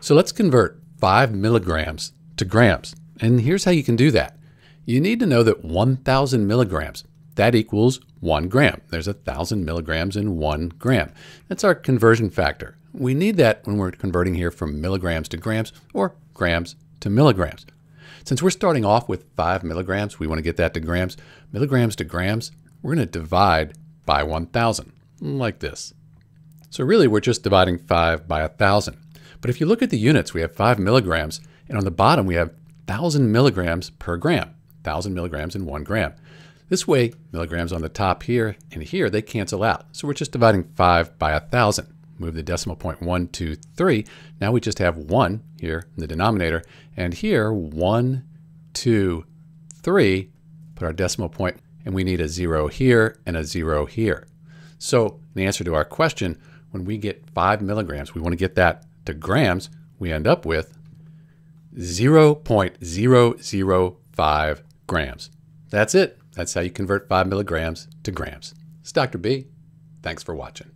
So let's convert 5 milligrams to grams. And here's how you can do that. You need to know that 1,000 milligrams, that equals 1 gram. There's 1,000 milligrams in 1 gram. That's our conversion factor. We need that when we're converting here from milligrams to grams or grams to milligrams. Since we're starting off with 5 milligrams, we want to get that to grams. Milligrams to grams, we're going to divide by 1,000, like this. So really, we're just dividing 5 by 1,000. But if you look at the units, we have 5 milligrams, and on the bottom we have 1,000 milligrams per gram, 1,000 milligrams in 1 gram. This way, milligrams on the top here and here, they cancel out. So we're just dividing 5 by 1,000. Move the decimal point 1, 2, 3. Now we just have 1 here in the denominator, and here 1, 2, 3. Put our decimal point, and we need a 0 here and a 0 here. So in answer to our question, when we get 5 milligrams, we want to get that to grams, we end up with 0.005 grams. That's it. That's how you convert 5 milligrams to grams. It's Dr. B. Thanks for watching.